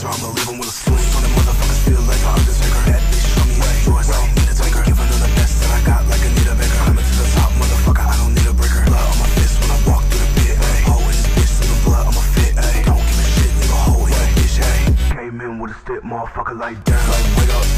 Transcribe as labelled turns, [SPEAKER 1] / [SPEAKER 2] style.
[SPEAKER 1] I'ma leave him with a sling. On the motherfuckers feel like the Undertaker. That bitch show me his yours. I don't need a tanker. Give Giving her the best that I got like Anita Baker. Coming to the top, motherfucker. I don't need a breaker. Blood on my fist when I walk through the pit. Ay. Hole in this bitch, in the blood on my fit. Ay. Don't give a shit, leave a hole in that bitch. Ay. Came in with a stick, motherfucker like damn. Like wake up.